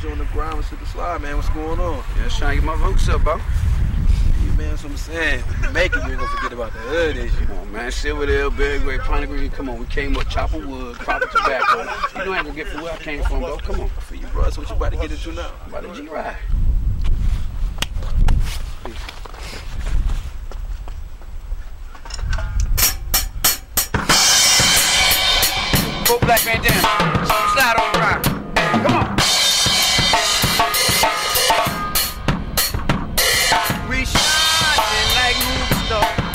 So man, I heard you on the ground with Super Slide, man. What's going on? Yeah, just trying to get my roots up, bro. Yeah, man, that's what I'm saying. When you make it, you ain't gonna forget about the hood issue. Come on, man. Silver Hill, Big Way, Piney Green. Come on, we came up chopping wood, proper tobacco. You know I ain't gonna get from where I came from, bro. Come on. For you, bro. So what you about to get into now? About to G-Ride. Go Blakk Bandanna. Slide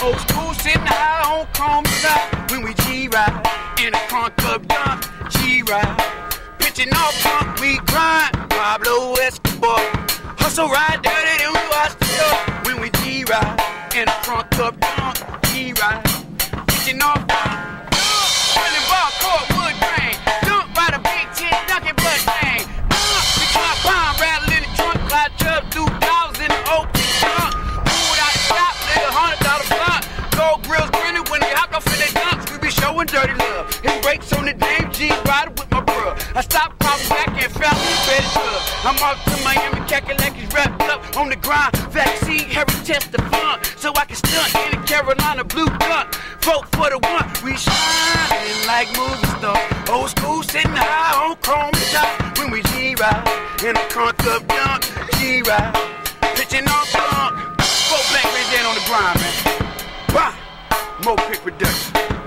Sitting high on chrome top. When we G-Ride in a crunk up dunk. G-Ride. Pitching off punk, we grind. Pablo Escobar. Hustle ride dirty, then we watch the door. When we G-Ride in a crunk up dunk. G-Ride. Pitching off dirty love. His brakes on the name G, rider with my bro. I stopped, popped back and fell in bed club. I'm off to Miami, Kakalakis wrapped up on the grind. Vaccine, Harry test the fun, so I can stunt in the Carolina blue gun. Vote for the one, we shining like movie stars. Old school sitting high on chrome top. When we G-Ride in a crunk up dunk, G-Ride. Pitching off dunk. Vote black man on the grind, man. Bye. MoPic Production.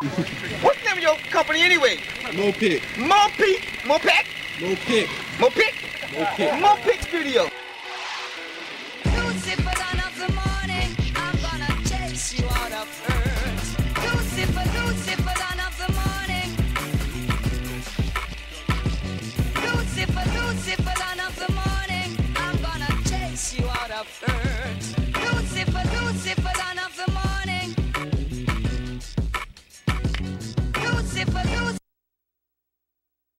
What's the name of your company anyway? No pick. Mo Peak, Mo Pack, No pick. MoPic, No pick. Mo Pick Studio.